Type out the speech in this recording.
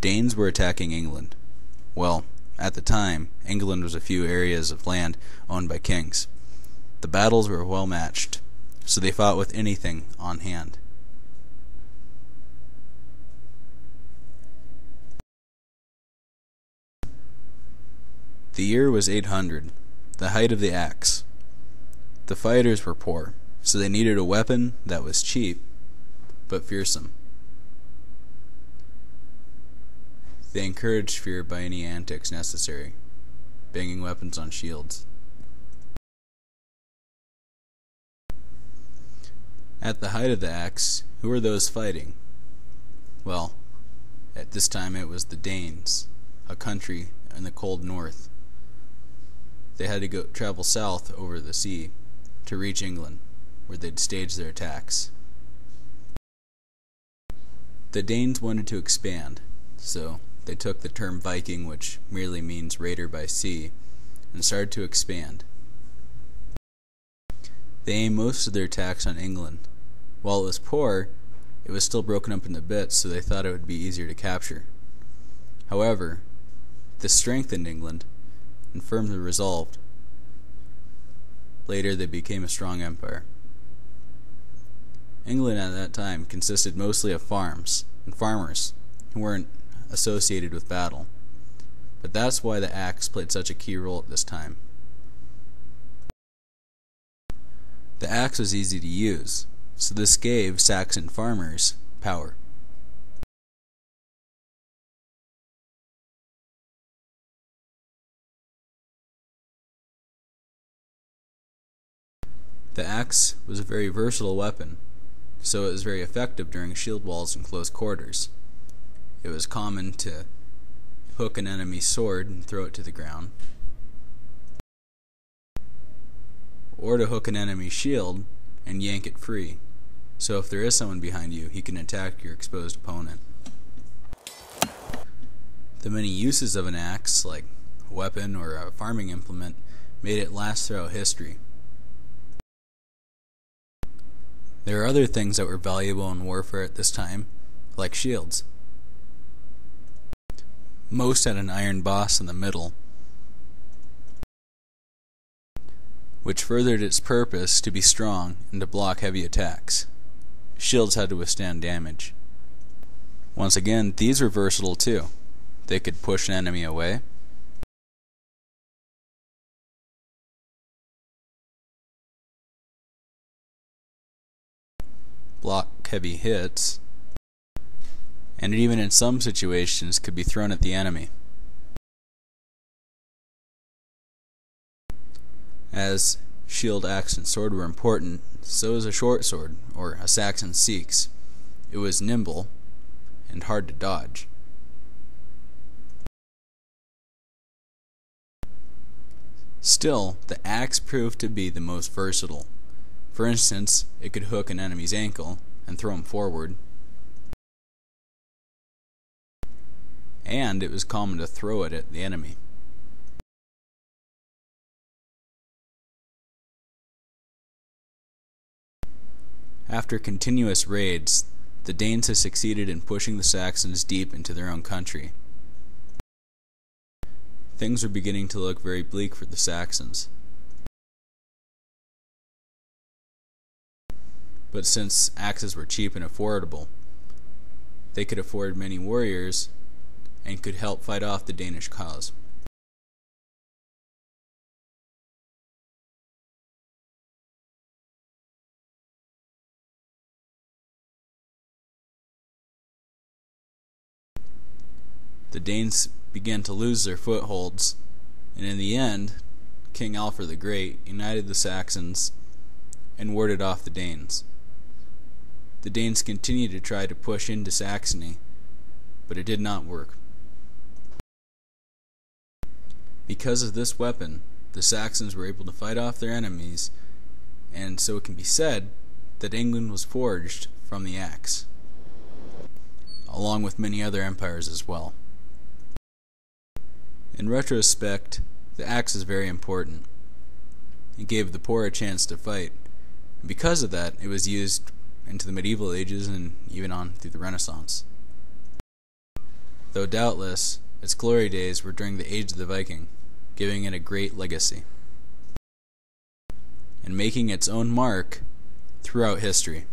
Danes were attacking England. Well, at the time, England was a few areas of land owned by kings. The battles were well matched, so they fought with anything on hand. The year was 800, the height of the axe. The fighters were poor, so they needed a weapon that was cheap but fearsome. They encouraged fear by any antics necessary, banging weapons on shields. At the height of the axe, who were those fighting? Well, at this time it was the Danes, a country in the cold north. They had to go travel south over the sea to reach England, where they'd stage their attacks. The Danes wanted to expand, so they took the term Viking, which merely means raider by sea, and started to expand. They aimed most of their attacks on England. While it was poor, it was still broken up into bits, so they thought it would be easier to capture. However, this strengthened England and firmly resolved. Later, they became a strong empire. England at that time consisted mostly of farms and farmers who weren't associated with battle. But that's why the axe played such a key role at this time. The axe was easy to use, so this gave Saxon farmers power. The axe was a very versatile weapon, so it was very effective during shield walls and close quarters. It was common to hook an enemy's sword and throw it to the ground, or to hook an enemy's shield and yank it free. So if there is someone behind you, he can attack your exposed opponent. The many uses of an axe, like a weapon or a farming implement, made it last throughout history. There are other things that were valuable in warfare at this time, like shields. Most had an iron boss in the middle, which furthered its purpose to be strong and to block heavy attacks. Shields had to withstand damage. Once again, these were versatile too. They could push an enemy away, block heavy hits, and even in some situations could be thrown at the enemy. As shield, axe, and sword were important, so is a short sword, or a Saxon seax. It was nimble and hard to dodge. Still, the axe proved to be the most versatile. For instance, it could hook an enemy's ankle and throw him forward. And it was common to throw it at the enemy. After continuous raids, the Danes had succeeded in pushing the Saxons deep into their own country. Things were beginning to look very bleak for the Saxons. But since axes were cheap and affordable, they could afford many warriors and could help fight off the Danish cause. The Danes began to lose their footholds, and in the end, King Alfred the Great united the Saxons and warded off the Danes. The Danes continued to try to push into Saxony, but it did not work. Because of this weapon, the Saxons were able to fight off their enemies, and so it can be said that England was forged from the axe, along with many other empires as well. In retrospect, the axe is very important. It gave the poor a chance to fight, and because of that, it was used into the medieval ages and even on through the Renaissance. though doubtless its glory days were during the age of the Viking, giving it a great legacy, and making its own mark throughout history.